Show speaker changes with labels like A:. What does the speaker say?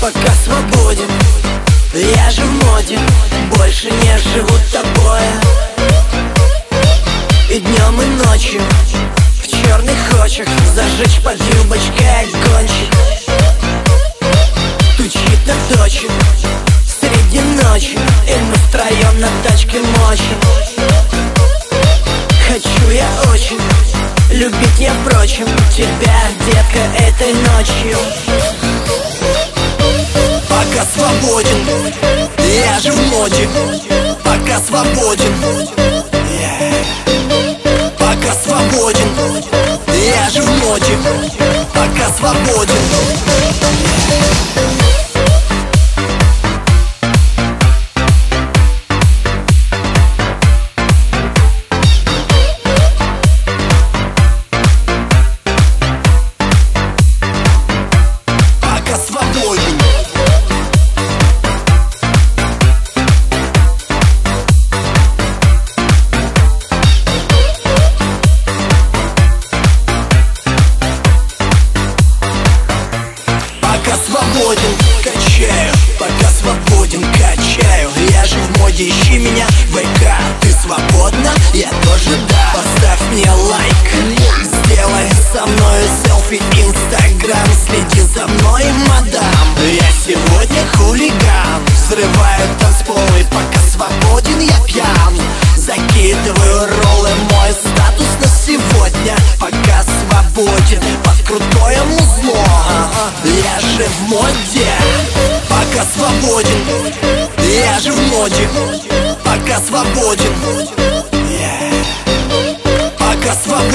A: пока свободен. Я же в моде, больше не живу тобой И днем и ночью В черных очах Зажечь под юбочкой огончик. Тучит на точек Среди ночи И мы втроем на тачке мочим. Хочу я очень Любить я впрочем Тебя, детка, этой ночью Я же в моде Пока свободен свободен Качаю, пока свободен, качаю. Я же в моде, ищи меня в музло. Я же в моде, пока свободен. Я же в моде, пока свободен. Пока свободен